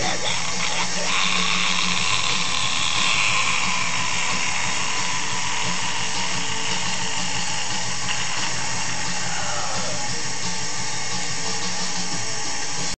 Yeah.